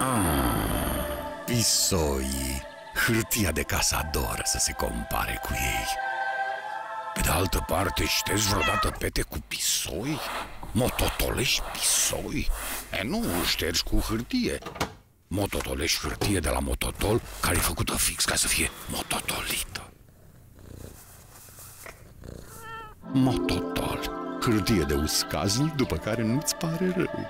Ah, pisoi, hârtia de casă adoră să se compare cu ei. Pe de altă parte, ștergi vreodată pete cu pisoi? Mototolești pisoi? E, nu, ștergi cu hârtie. Mototolești hârtie de la mototol, care e făcută fix ca să fie mototolită. Mototol, hârtie de uscaznic, după care nu-ți pare rău.